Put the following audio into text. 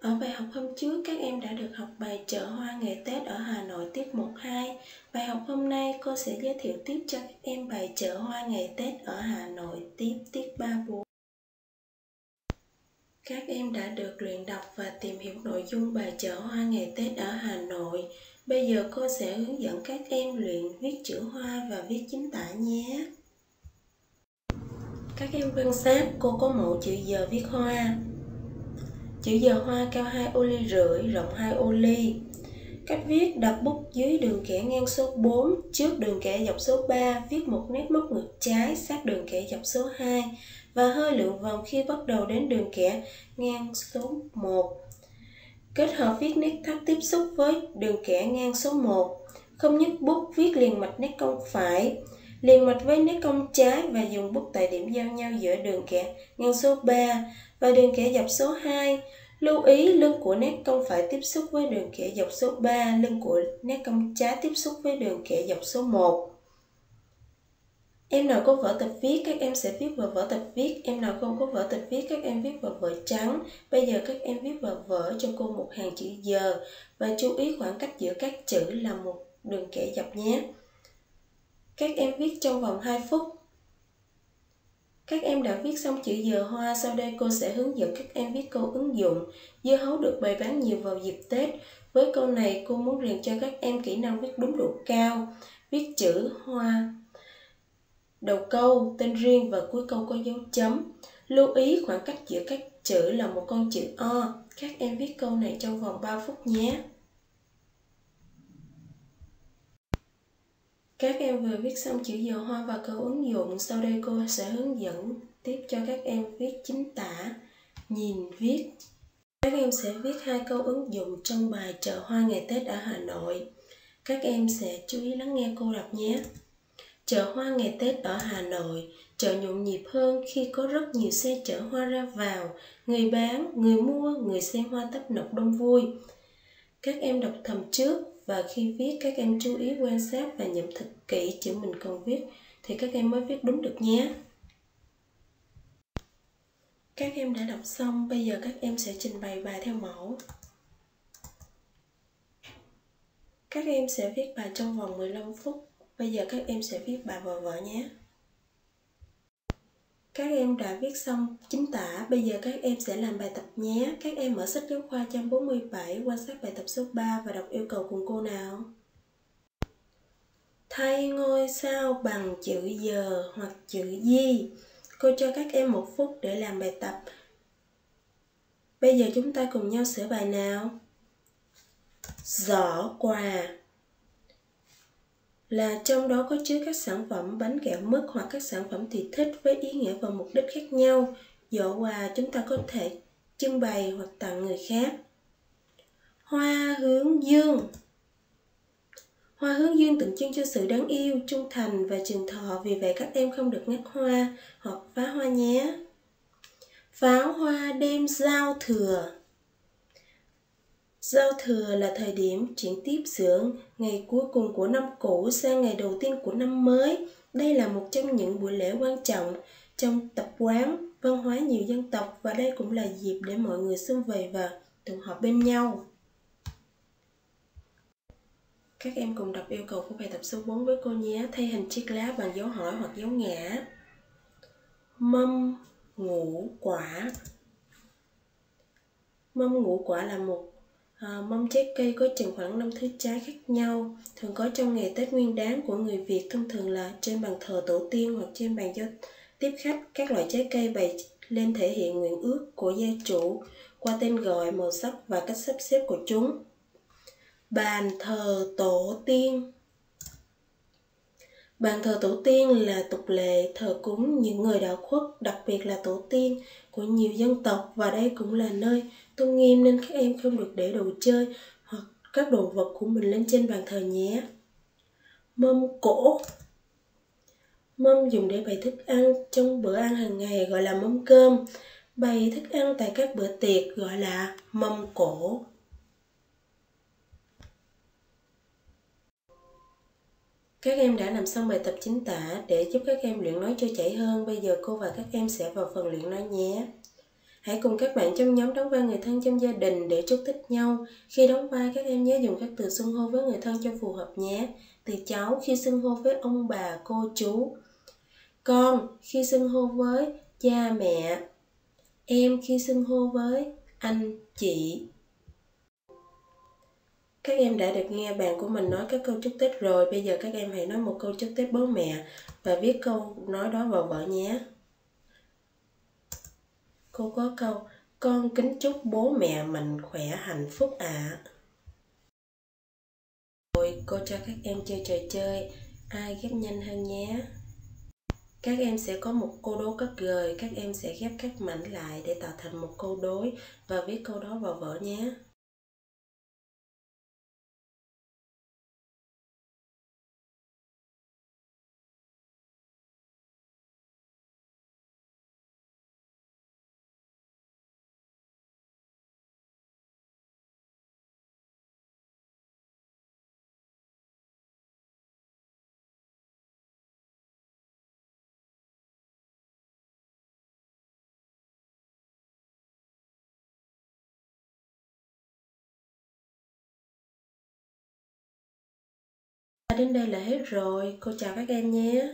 Ở bài học hôm trước, các em đã được học bài chợ hoa ngày Tết ở Hà Nội tiết 1-2. Bài học hôm nay, cô sẽ giới thiệu tiếp cho các em bài chợ hoa ngày Tết ở Hà Nội tiếp, tiết 3-4. Các em đã được luyện đọc và tìm hiểu nội dung bài chợ hoa ngày Tết ở Hà Nội. Bây giờ cô sẽ hướng dẫn các em luyện viết chữ hoa và viết chính tả nhé. Các em quan sát, cô có mẫu chữ giờ viết hoa. Chữ giờ hoa cao 2 ô ly rưỡi, rộng 2 ô ly. Cách viết đặt bút dưới đường kẻ ngang số 4, trước đường kẻ dọc số 3, viết một nét móc ngược trái sát đường kẻ dọc số 2 và hơi lượng vòng khi bắt đầu đến đường kẻ ngang số 1. Kết hợp viết nét thắt tiếp xúc với đường kẻ ngang số 1. Không nhấc bút viết liền mạch nét cong phải, liền mạch với nét cong trái và dùng bút tại điểm giao nhau giữa đường kẻ ngang số 3 và đường kẻ dọc số 2. Lưu ý lưng của nét cong phải tiếp xúc với đường kẻ dọc số 3, lưng của nét cong trái tiếp xúc với đường kẻ dọc số 1. Em nào có vở tập viết, các em sẽ viết vào vở tập viết. Em nào không có vở tập viết, các em viết vào vở trắng. Bây giờ các em viết vào vở cho cô một hàng chữ giờ và chú ý khoảng cách giữa các chữ là một đường kẻ dọc nhé. Các em viết trong vòng 2 phút. Các em đã viết xong chữ giờ hoa, sau đây cô sẽ hướng dẫn các em viết câu ứng dụng. Dưa hấu được bày bán nhiều vào dịp Tết. Với câu này, cô muốn rèn cho các em kỹ năng viết đúng độ cao. Viết chữ hoa. Đầu câu, tên riêng và cuối câu có dấu chấm. Lưu ý khoảng cách giữa các chữ là một con chữ O. Các em viết câu này trong vòng 3 phút nhé. Các em vừa viết xong chữ giờ hoa và câu ứng dụng, sau đây cô sẽ hướng dẫn tiếp cho các em viết chính tả, nhìn viết. Các em sẽ viết hai câu ứng dụng trong bài chợ hoa ngày Tết ở Hà Nội. Các em sẽ chú ý lắng nghe cô đọc nhé. Chợ hoa ngày Tết ở Hà Nội, chợ nhộn nhịp hơn khi có rất nhiều xe chở hoa ra vào, người bán, người mua, người xem hoa tấp nập đông vui. Các em đọc thầm trước và khi viết các em chú ý quan sát và nhẩm thật kỹ chữ mình cần viết thì các em mới viết đúng được nhé. Các em đã đọc xong, bây giờ các em sẽ trình bày bài theo mẫu. Các em sẽ viết bài trong vòng 15 phút. Bây giờ các em sẽ viết bài vào vở nhé. Các em đã viết xong chính tả, bây giờ các em sẽ làm bài tập nhé. Các em mở sách giáo khoa trang 47, quan sát bài tập số 3 và đọc yêu cầu cùng cô nào. Thay ngôi sao bằng chữ giờ hoặc chữ di. Cô cho các em một phút để làm bài tập. Bây giờ chúng ta cùng nhau sửa bài nào. Giỏ quà là trong đó có chứa các sản phẩm bánh kẹo mứt hoặc các sản phẩm tùy thích với ý nghĩa và mục đích khác nhau. Giỏ quà chúng ta có thể trưng bày hoặc tặng người khác. Hoa hướng dương Hoa hướng dương tượng trưng cho sự đáng yêu, trung thành và trường thọ, vì vậy các em không được ngắt hoa hoặc phá hoa nhé. Pháo hoa đêm giao thừa Giao thừa là thời điểm chuyển tiếp giữa ngày cuối cùng của năm cũ sang ngày đầu tiên của năm mới. Đây là một trong những buổi lễ quan trọng trong tập quán văn hóa nhiều dân tộc và đây cũng là dịp để mọi người xung vầy và tụ họp bên nhau. Các em cùng đọc yêu cầu của bài tập số 4 với cô nhé. Thay hình chiếc lá bằng dấu hỏi hoặc dấu ngã. Mâm ngũ quả Mâm ngũ quả là một À, mâm trái cây có chừng khoảng 5 thứ trái khác nhau, thường có trong ngày Tết Nguyên đán của người Việt thông thường là trên bàn thờ tổ tiên hoặc trên bàn giao tiếp khách. Các loại trái cây bày lên thể hiện nguyện ước của gia chủ qua tên gọi, màu sắc và cách sắp xếp của chúng. Bàn thờ tổ tiên Bàn thờ tổ tiên là tục lệ thờ cúng những người đã khuất, đặc biệt là tổ tiên của nhiều dân tộc và đây cũng là nơi tôn nghiêm nên các em không được để đồ chơi hoặc các đồ vật của mình lên trên bàn thờ nhé. Mâm cổ Mâm dùng để bày thức ăn trong bữa ăn hàng ngày gọi là mâm cơm. Bày thức ăn tại các bữa tiệc gọi là mâm cổ. Các em đã làm xong bài tập chính tả để giúp các em luyện nói cho chảy hơn. Bây giờ cô và các em sẽ vào phần luyện nói nhé. Hãy cùng các bạn trong nhóm đóng vai người thân trong gia đình để chúc thích nhau. Khi đóng vai, các em nhớ dùng các từ xưng hô với người thân cho phù hợp nhé. Từ cháu khi xưng hô với ông bà, cô, chú. Con khi xưng hô với cha, mẹ. Em khi xưng hô với anh, chị. Các em đã được nghe bạn của mình nói các câu chúc Tết rồi, bây giờ các em hãy nói một câu chúc Tết bố mẹ và viết câu nói đó vào vở nhé. Cô có câu, con kính chúc bố mẹ mạnh khỏe hạnh phúc ạ. À. Rồi cô cho các em chơi trò chơi, ai ghép nhanh hơn nhé. Các em sẽ có một câu đố cắt gời, các em sẽ ghép các mảnh lại để tạo thành một câu đối và viết câu đó vào vở nhé. Đến đây là hết rồi, cô chào các em nhé.